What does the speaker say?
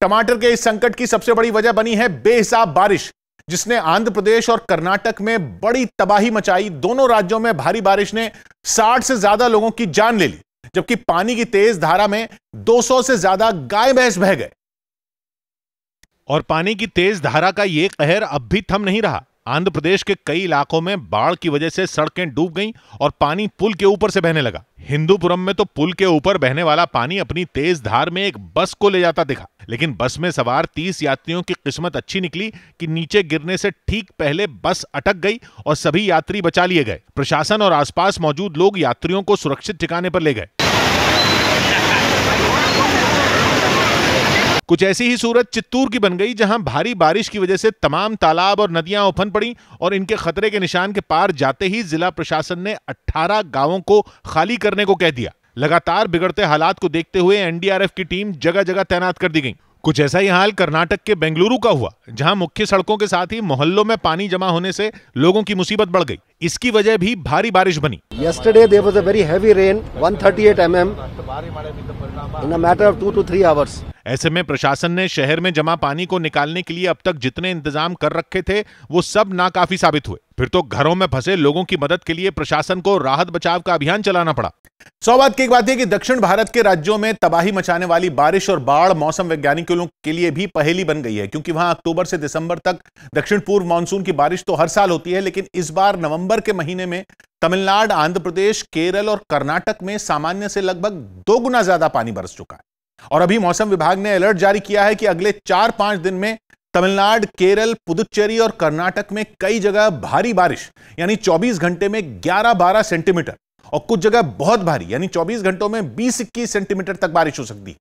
टमाटर के इस संकट की सबसे बड़ी वजह बनी है बेहिसाब बारिश, जिसने आंध्र प्रदेश और कर्नाटक में बड़ी तबाही मचाई। दोनों राज्यों में भारी बारिश ने 60 से ज़्यादा लोगों की जान ले ली, जबकि पानी की तेज धारा में 200 से ज़्यादा गाय भैंस बह गए। और पानी की तेज धारा का यह कहर अब भी थम नहीं रहा। आंध्र प्रदेश के कई इलाकों में बाढ़ की वजह से सड़कें डूब गईं और पानी पुल के ऊपर से बहने लगा। हिंदूपुरम में तो पुल के ऊपर बहने वाला पानी अपनी तेज धार में एक बस को ले जाता दिखा। लेकिन बस में सवार 30 यात्रियों की किस्मत अच्छी निकली कि नीचे गिरने से ठीक पहले बस अटक गई और सभी यात्री बचा लिए गए। प्रशासन और आसपास मौजूद लोग यात्रियों को सुरक्षित ठिकाने पर ले गए। कुछ ऐसी ही सूरत चित्तूर की बन गई जहाँ भारी बारिश की वजह से तमाम तालाब और नदियाँ उफन पड़ी और इनके खतरे के निशान के पार जाते ही जिला प्रशासन ने 18 गाँवों को खाली करने को कह दिया। लगातार बिगड़ते हालात को देखते हुए एनडीआरएफ की टीम जगह जगह तैनात कर दी गई। कुछ ऐसा ही हाल कर्नाटक के बेंगलुरु का हुआ, जहाँ मुख्य सड़कों के साथ ही मोहल्लों में पानी जमा होने से लोगों की मुसीबत बढ़ गई। इसकी वजह भी भारी बारिश बनी। Yesterday there was a very heavy rain, 138 mm, in a matter of two to three hours. ऐसे में प्रशासन ने शहर में जमा पानी को निकालने के लिए अब तक जितने इंतज़ाम कर रखे थे वो सब नाकाफी साबित हुए। फिर तो घरों में फंसे लोगों की मदद के लिए प्रशासन को राहत बचाव का अभियान चलाना पड़ा। सौ बात की एक बात है कि दक्षिण भारत के राज्यों में तबाही मचाने वाली बारिश और बाढ़ मौसम वैज्ञानिकों के लिए भी पहेली बन गई है क्योंकि वहाँ अक्टूबर से दिसंबर तक दक्षिण पूर्व मानसून की बारिश तो हर साल होती है लेकिन इस बार नवंबर के महीने में तमिलनाडु, आंध्र प्रदेश, केरल और कर्नाटक में सामान्य से लगभग दो गुना ज़्यादा पानी बरस चुका है। और अभी मौसम विभाग ने अलर्ट जारी किया है कि अगले चार पाँच दिन में तमिलनाडु, केरल, पुदुच्चेरी और कर्नाटक में कई जगह भारी बारिश, यानी 24 घंटे में 11-12 सेंटीमीटर, और कुछ जगह बहुत भारी, यानी 24 घंटों में 20-21 सेंटीमीटर तक बारिश हो सकती है।